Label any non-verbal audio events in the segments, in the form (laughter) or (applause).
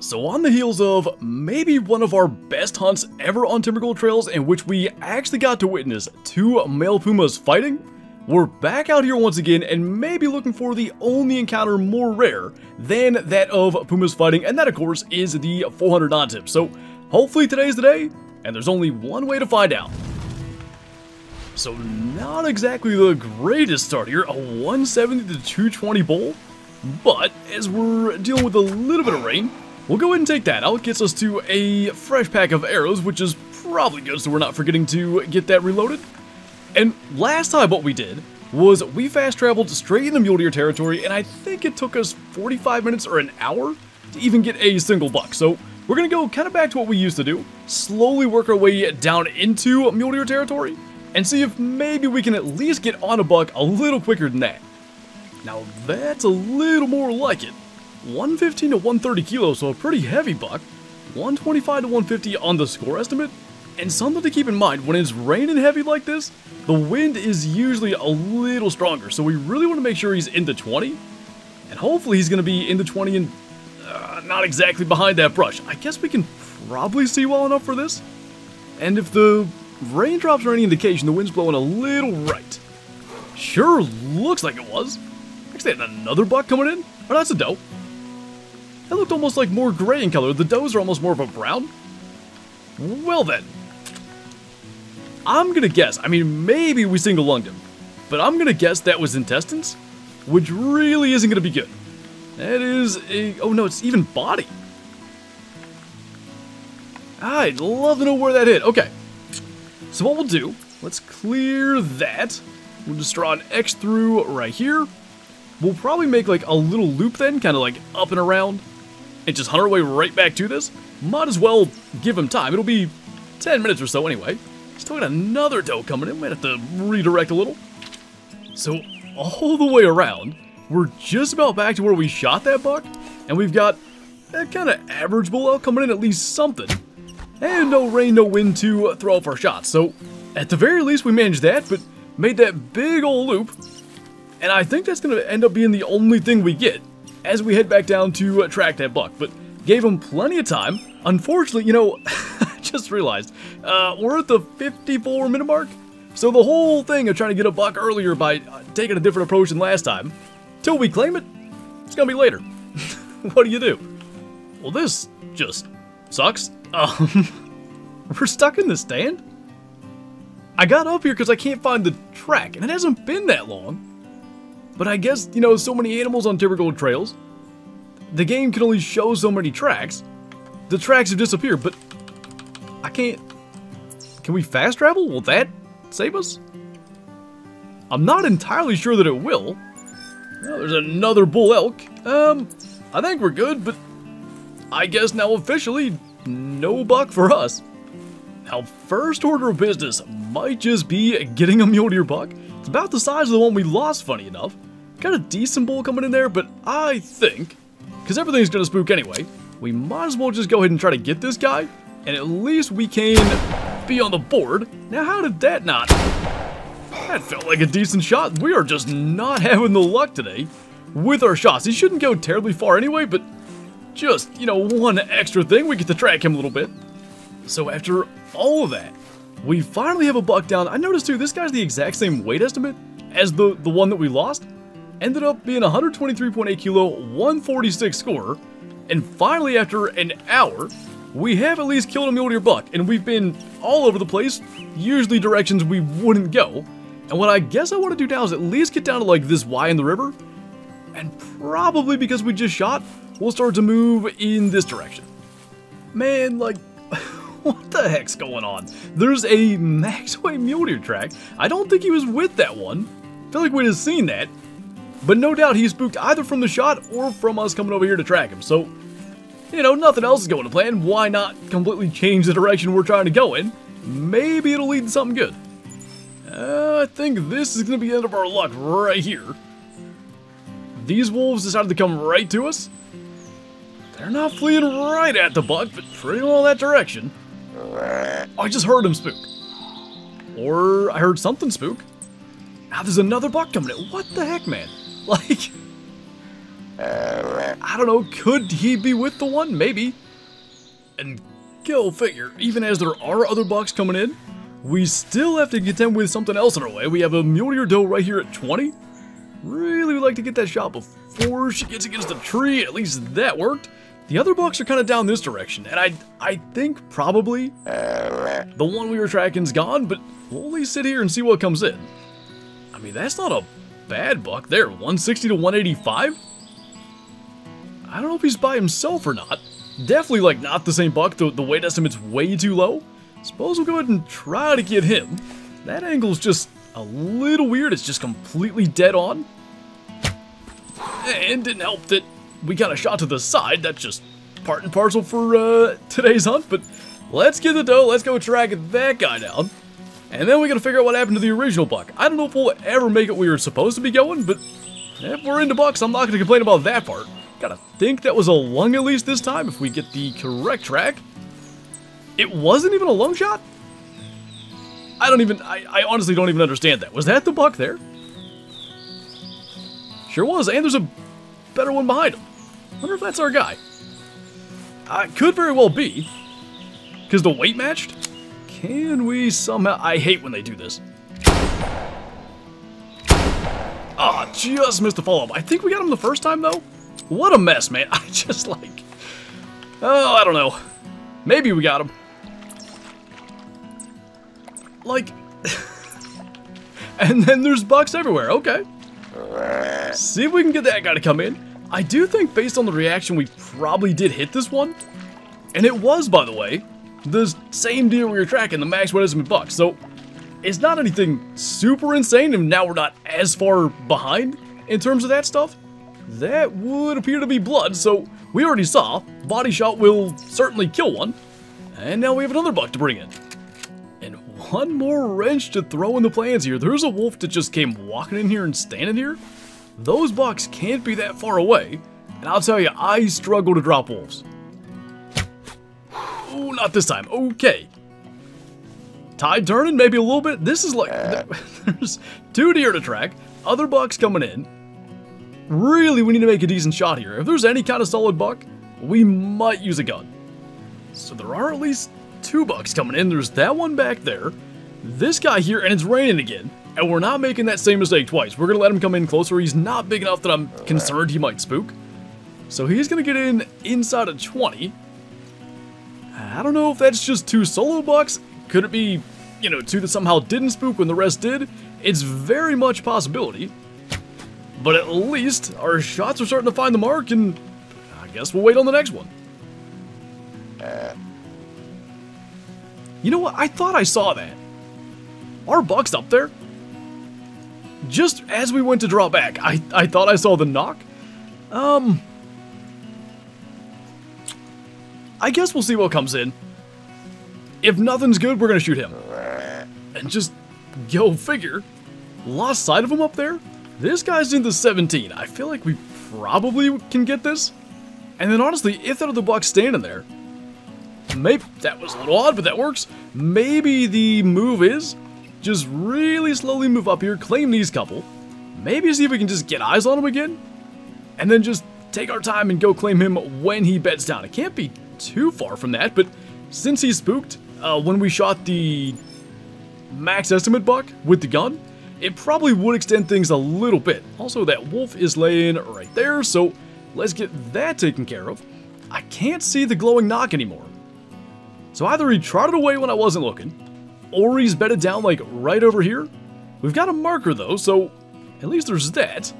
So on the heels of maybe one of our best hunts ever on Timbergold Trails in which we actually got to witness two male pumas fighting, we're back out here once again and maybe looking for the only encounter more rare than that of pumas fighting and that of course is the 400 non-tip. So hopefully today's the day and there's only one way to find out. So not exactly the greatest start here, a 170 to 220 bowl, but as we're dealing with a little bit of rain, We'll go ahead and take that out. Gets us to a fresh pack of arrows, which is probably good so we're not forgetting to get that reloaded. And last time what we did was we fast traveled straight into mule deer territory and I think it took us 45 minutes or an hour to even get a single buck. So we're going to go kind of back to what we used to do, slowly work our way down into mule deer territory and see if maybe we can at least get on a buck a little quicker than that. Now that's a little more like it. 115 to 130 kilos, so a pretty heavy buck. 125 to 150 on the score estimate. And something to keep in mind, when it's raining heavy like this, the wind is usually a little stronger, so we really want to make sure he's in the 20. And hopefully he's going to be in the 20 and uh, not exactly behind that brush. I guess we can probably see well enough for this. And if the raindrops are any indication, the wind's blowing a little right. Sure looks like it was. Actually, another buck coming in. Oh, that's a doe. That looked almost like more gray in color. The does are almost more of a brown. Well then. I'm gonna guess, I mean, maybe we single lunged him, but I'm gonna guess that was intestines, which really isn't gonna be good. That is a, oh no, it's even body. I'd love to know where that hit. Okay, so what we'll do, let's clear that. We'll just draw an X through right here. We'll probably make like a little loop then, kind of like up and around and just hunt our way right back to this, might as well give him time. It'll be 10 minutes or so anyway. Still got another doe coming in. We might have to redirect a little. So all the way around, we're just about back to where we shot that buck, and we've got that kind of average bull elk coming in at least something. And no rain, no wind to throw off our shots. So at the very least, we managed that, but made that big old loop. And I think that's going to end up being the only thing we get as we head back down to uh, track that buck, but gave him plenty of time. Unfortunately, you know, (laughs) I just realized, uh, we're at the 54 minute mark, so the whole thing of trying to get a buck earlier by uh, taking a different approach than last time, till we claim it, it's gonna be later. (laughs) what do you do? Well, this just sucks. (laughs) Um, we're stuck in the stand? I got up here because I can't find the track, and it hasn't been that long. But I guess, you know, so many animals on typical trails. The game can only show so many tracks. The tracks have disappeared, but I can't... Can we fast travel? Will that save us? I'm not entirely sure that it will. Well, there's another bull elk. Um, I think we're good, but I guess now officially, no buck for us. Now, first order of business might just be getting a mule deer buck. It's about the size of the one we lost, funny enough. Got a decent bull coming in there, but I think, because everything's going to spook anyway, we might as well just go ahead and try to get this guy, and at least we can be on the board. Now, how did that not? That felt like a decent shot. We are just not (laughs) having the luck today with our shots. He shouldn't go terribly far anyway, but just, you know, one extra thing, we get to track him a little bit. So after all of that, we finally have a buck down. I noticed too, this guy's the exact same weight estimate as the, the one that we lost ended up being 123.8 kilo, 146 score, and finally after an hour, we have at least killed a mule deer buck, and we've been all over the place, usually directions we wouldn't go, and what I guess I want to do now is at least get down to like this Y in the river, and probably because we just shot, we'll start to move in this direction. Man, like, (laughs) what the heck's going on? There's a (laughs) Maxway mule deer track. I don't think he was with that one. I feel like we'd have seen that. But no doubt he's spooked either from the shot or from us coming over here to track him. So, you know, nothing else is going to plan. Why not completely change the direction we're trying to go in? Maybe it'll lead to something good. Uh, I think this is going to be the end of our luck right here. These wolves decided to come right to us. They're not fleeing right at the buck, but pretty well that direction. Oh, I just heard him spook. Or I heard something spook. Now there's another buck coming in. What the heck, man? Like, I don't know, could he be with the one? Maybe. And go figure, even as there are other bucks coming in, we still have to contend with something else in our way. We have a Deer Doe right here at 20. Really would like to get that shot before she gets against the tree. At least that worked. The other bucks are kind of down this direction, and I I think probably the one we were tracking's gone, but we'll only sit here and see what comes in. I mean, that's not a bad buck there. 160 to 185? I don't know if he's by himself or not. Definitely, like, not the same buck. The, the weight estimate's way too low. Suppose we'll go ahead and try to get him. That angle's just a little weird. It's just completely dead on. And didn't help that we got a shot to the side. That's just part and parcel for uh, today's hunt. But let's get the doe. Let's go track that guy down. And then we gotta figure out what happened to the original buck. I don't know if we'll ever make it where we were supposed to be going, but if we're into bucks, I'm not gonna complain about that part. Gotta think that was a lung at least this time if we get the correct track. It wasn't even a lung shot? I don't even, I, I honestly don't even understand that. Was that the buck there? Sure was, and there's a better one behind him. Wonder if that's our guy. Uh, could very well be. Because the weight matched? Can we somehow... I hate when they do this. Ah, oh, just missed the follow-up. I think we got him the first time, though. What a mess, man. (laughs) I just, like... Oh, I don't know. Maybe we got him. Like... (laughs) and then there's bucks everywhere. Okay. See if we can get that guy to come in. I do think, based on the reaction, we probably did hit this one. And it was, by the way, the same deer we were tracking, the max weight estimate buck. So it's not anything super insane, and now we're not as far behind in terms of that stuff. That would appear to be blood, so we already saw body shot will certainly kill one. And now we have another buck to bring in. And one more wrench to throw in the plans here. There's a wolf that just came walking in here and standing here. Those bucks can't be that far away. And I'll tell you, I struggle to drop wolves. Not this time. Okay. Tide turning, maybe a little bit. This is like, uh. (laughs) there's two deer to track, other bucks coming in. Really, we need to make a decent shot here. If there's any kind of solid buck, we might use a gun. So there are at least two bucks coming in. There's that one back there, this guy here, and it's raining again. And we're not making that same mistake twice. We're going to let him come in closer. He's not big enough that I'm concerned he might spook. So he's going to get in inside of 20. I don't know if that's just two solo bucks. Could it be, you know, two that somehow didn't spook when the rest did? It's very much possibility. But at least our shots are starting to find the mark, and I guess we'll wait on the next one. You know what? I thought I saw that. Our buck's up there. Just as we went to draw back, I, I thought I saw the knock. Um, I guess we'll see what comes in. If nothing's good, we're gonna shoot him. And just go figure. Lost sight of him up there? This guy's in the 17. I feel like we probably can get this. And then honestly, if that other box standing there, maybe, that was a little odd, but that works. Maybe the move is just really slowly move up here, claim these couple, maybe see if we can just get eyes on him again, and then just take our time and go claim him when he beds down. It can't be too far from that, but since he's spooked, uh, when we shot the max estimate buck with the gun, it probably would extend things a little bit. Also, that wolf is laying right there, so let's get that taken care of. I can't see the glowing knock anymore. So either he trotted away when I wasn't looking, or he's bedded down like right over here. We've got a marker though, so at least there's that.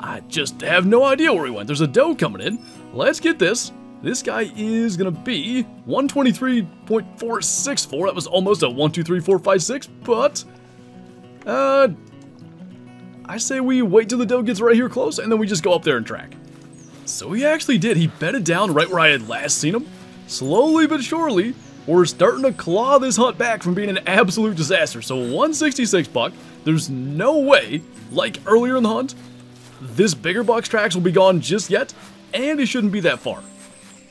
I just have no idea where he went. There's a doe coming in. Let's get this. This guy is gonna be 123.464. That was almost a 123.456, but uh I say we wait till the doe gets right here close and then we just go up there and track. So he actually did. He bedded down right where I had last seen him. Slowly but surely, we're starting to claw this hunt back from being an absolute disaster. So 166 buck, there's no way, like earlier in the hunt, this bigger box tracks will be gone just yet, and it shouldn't be that far.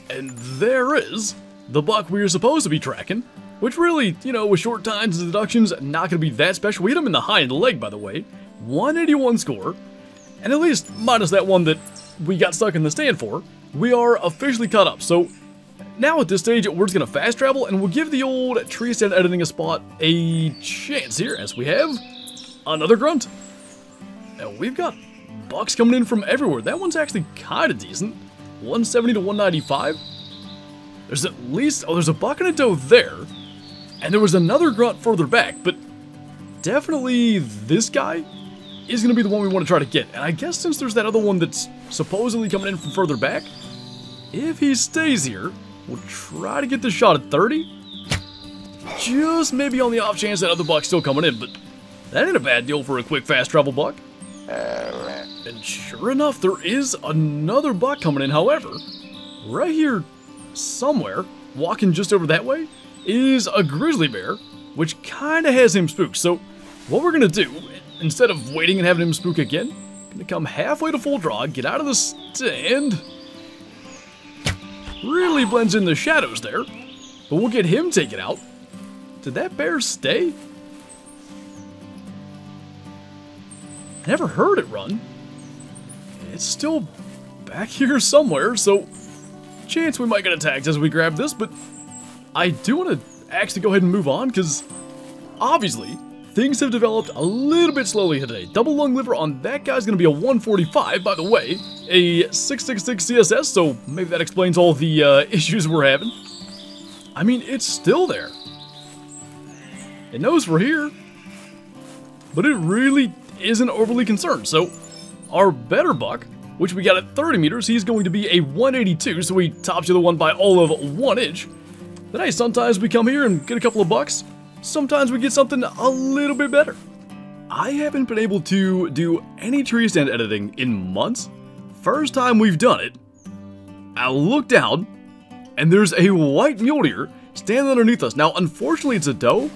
And there is the buck we were supposed to be tracking, which really, you know, with short times and deductions, not going to be that special. We hit him in the hind leg, by the way. 181 score, and at least minus that one that we got stuck in the stand for, we are officially caught up. So now at this stage, we're just going to fast travel and we'll give the old tree stand editing a spot a chance here as we have another grunt. And we've got bucks coming in from everywhere. That one's actually kind of decent. 170 to 195. There's at least, oh, there's a buck and a doe there. And there was another grunt further back, but definitely this guy is going to be the one we want to try to get. And I guess since there's that other one that's supposedly coming in from further back, if he stays here, we'll try to get this shot at 30. Just maybe on the off chance that other buck's still coming in, but that ain't a bad deal for a quick fast travel buck. Uh, And sure enough, there is another buck coming in, however. Right here, somewhere, walking just over that way, is a grizzly bear, which kind of has him spooked. So what we're going to do, instead of waiting and having him spook again, going to come halfway to full draw, get out of the stand. Really blends in the shadows there, but we'll get him taken out. Did that bear stay? I never heard it run. It's still back (laughs) here somewhere, so chance we might get attacked as we grab this, but I do want to actually go ahead and move on, because obviously, things have developed a little bit slowly today. Double lung liver on that guy's going to be a 145, by the way, a 666 CSS, so maybe that explains all the uh, (laughs) issues we're having. I mean, it's still there. It knows we're here, but it really isn't overly concerned, so our better buck, which we got at 30 meters, he's going to be a 182, so he tops the one by all of one inch. Then hey, sometimes we come here and get a couple of bucks. Sometimes we get something a little bit better. I haven't been able to do any tree stand editing in months. First time we've done it, I look down, and there's a white mule deer standing underneath us. Now, unfortunately, it's a doe,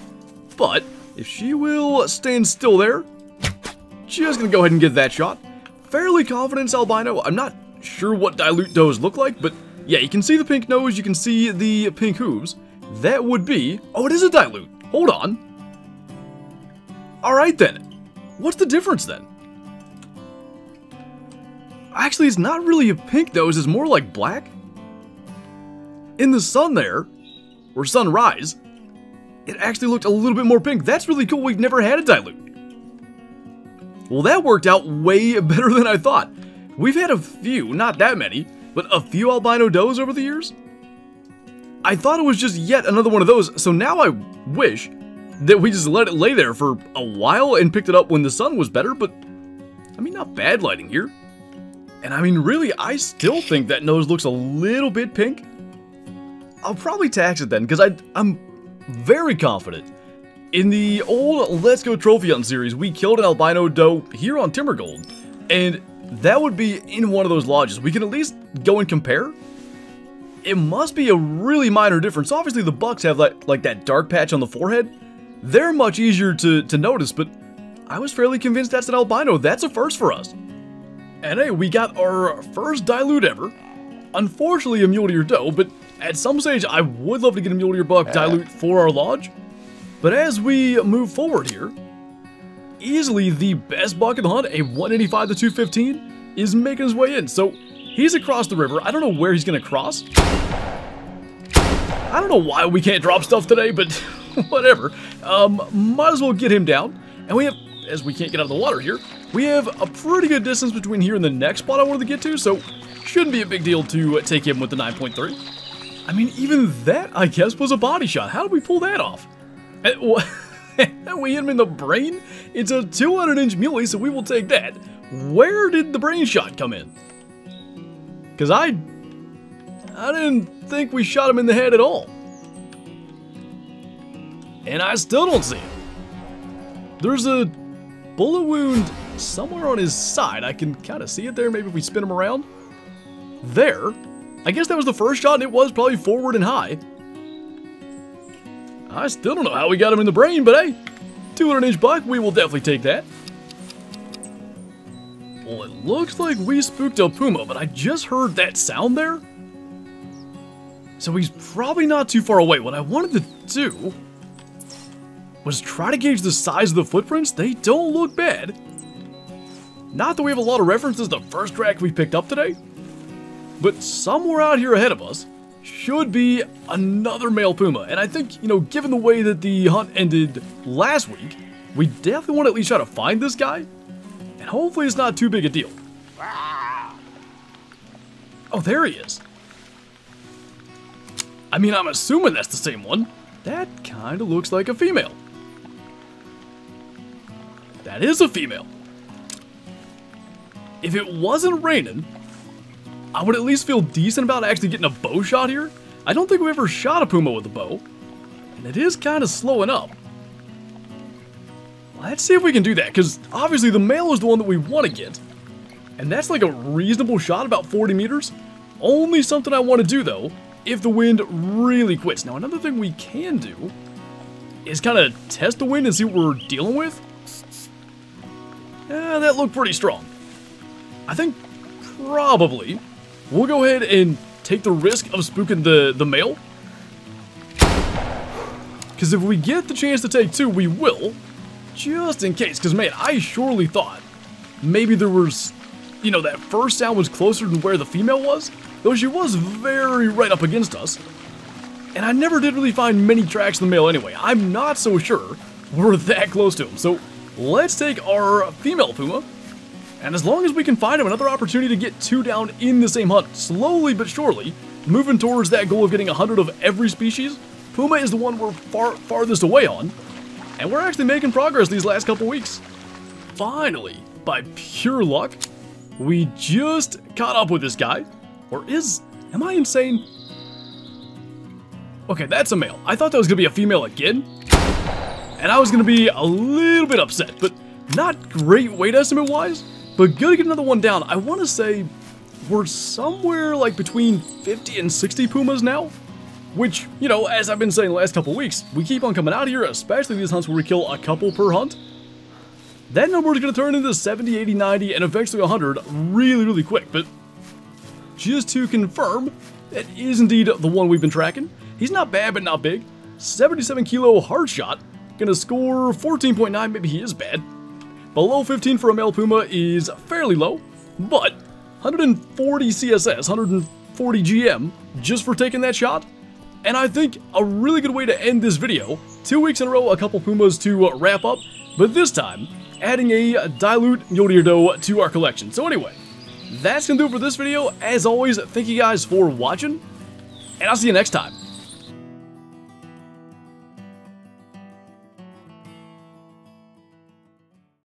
but if she will stand still there, just gonna go ahead and get that shot. Fairly confident albino. I'm not sure what dilute does look like, but yeah, you can see the pink nose, you can see the pink hooves. That would be... Oh, it is a dilute. Hold on. Alright then. What's the difference then? Actually, it's not really a pink nose, it's more like black. In the sun there, or sunrise, it actually looked a little bit more pink. That's really cool, we've never had a dilute. Well, that worked out way (laughs) better than I thought. We've had a few, not that many, but a few albino does over the years. I thought it was just yet another one of those, so now I wish that we just let it lay there for a while and picked it up when the sun was better, but I mean, not bad lighting here. And I mean, really, I still think that nose looks a little bit pink. I'll probably tax it then, because I'm very confident in the old Let's Go Trophy Hunt series, we killed an albino doe here on Timbergold, and that would be in one of those lodges. We can at least go and compare. It must be a really minor difference. Obviously, the bucks have like, like that dark patch on the forehead. They're much easier to, to notice, but I was fairly convinced that's an albino. That's a first for us. And hey, we got our first dilute ever. Unfortunately, a mule deer doe, but at some stage, I would love to get a mule deer buck dilute for our lodge. But as we move forward here, easily the best buck in the hunt, a 185 to 215, is making his way in. So he's across the river. I don't know where he's going to cross. I don't know why we can't drop stuff today, but (laughs) whatever. Um, might as well get him down. And we have, as we can't get out of the water here, we have a pretty good distance between here and the next spot I wanted to get to, so shouldn't be a big deal to take him with the 9.3. I mean, even that, I guess, was a body shot. How did we pull that off? Eh, (laughs) we hit him in the brain? It's a 200 inch muley, so we will take that. Where did the brain shot come in? Because I... I didn't think we shot him in the head at all. And I still don't see him. There's a bullet wound somewhere on his side. I can kind of see it there. Maybe if we spin him around. There. I guess that was the first shot, and it was probably forward and high. I still don't know how we got him in the brain, but hey, 200 inch buck, we will definitely take that. Well, it looks like we spooked a puma, but I just heard that sound there. So he's probably not too far away. What I wanted to do was try to gauge the size of the footprints. They don't look bad. Not that we have a lot of references to the first track we picked up today, but somewhere out here ahead of us should be another male puma. And I think, you know, given the way that the hunt ended last week, we definitely want to at least try to find this guy. And hopefully it's not too big a deal. Oh, there he is. I mean, I'm assuming that's the same one. That kind of looks like a female. That is a female. If it wasn't raining, I would at least feel decent about actually getting a bow shot here. I don't think we ever shot a puma with a bow. And it is kind of slowing up. Let's see if we can do that, because obviously the male is the one that we want to get. And that's like a reasonable shot, about 40 meters. Only something I want to do, though, if the wind really quits. Now, another thing we can do is kind of test the wind and see what we're dealing with. Yeah, that looked pretty strong. I think probably we'll go ahead and take the risk of spooking the, the male. Because if we get the chance to take two, we will. Just in case. Because, man, I surely thought maybe there was, you know, that first sound was closer to where the female was. Though she was very right up against us. And I never did really find many tracks in the male anyway. I'm not so sure we're that close to him. So let's take our female puma. And as long as we can find him another opportunity to get two down in the same hunt, slowly but surely, moving towards that goal of getting 100 of every species, Puma is the one we're far farthest away on. And we're actually making progress these last couple weeks. Finally, by pure luck, we just caught up with this guy. Or is... Am I insane? Okay, that's a male. I thought that was going to be a female again. And I was going to be a little bit upset, but not great weight estimate-wise. But good to get another one down. I want to say we're somewhere like between 50 and 60 pumas now. Which, you know, as I've been saying the last couple weeks, we keep on coming out here, especially these hunts where we kill a couple per hunt. That number is going to turn into 70, 80, 90, and eventually 100 really, really quick. But just to confirm, that is indeed the one we've been tracking. He's not bad, but not big. 77 kilo hard shot. Gonna score 14.9, maybe he is bad. Below 15 for a male puma is fairly low, but 140 CSS, 140 GM, just for taking that shot. And I think a really good way to end this video, two weeks in a row, a couple pumas to uh, wrap up, but this time, adding a dilute doe to our collection. So anyway, that's gonna do it for this video. As always, thank you guys for watching, and I'll see you next time.